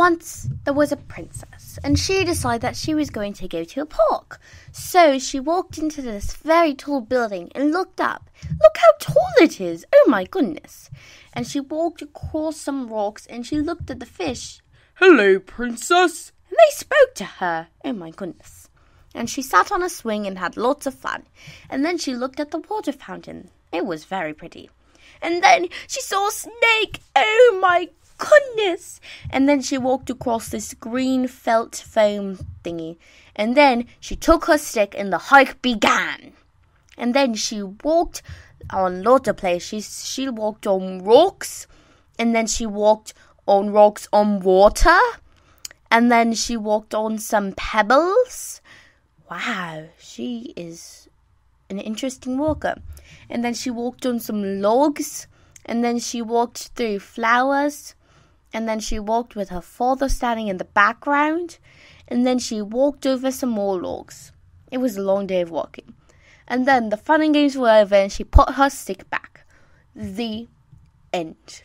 Once there was a princess, and she decided that she was going to go to a park. So she walked into this very tall building and looked up. Look how tall it is! Oh my goodness! And she walked across some rocks and she looked at the fish. Hello, princess. And they spoke to her. Oh my goodness. And she sat on a swing and had lots of fun. And then she looked at the water fountain. It was very pretty. And then she saw a snake. Oh my goodness! And then she walked across this green felt foam thingy. And then she took her stick and the hike began. And then she walked on lots of places. She walked on rocks. And then she walked on rocks on water. And then she walked on some pebbles. Wow, she is an interesting walker. And then she walked on some logs. And then she walked through flowers and then she walked with her father standing in the background, and then she walked over some more logs. It was a long day of walking. And then the fun and games were over, and she put her stick back. The end.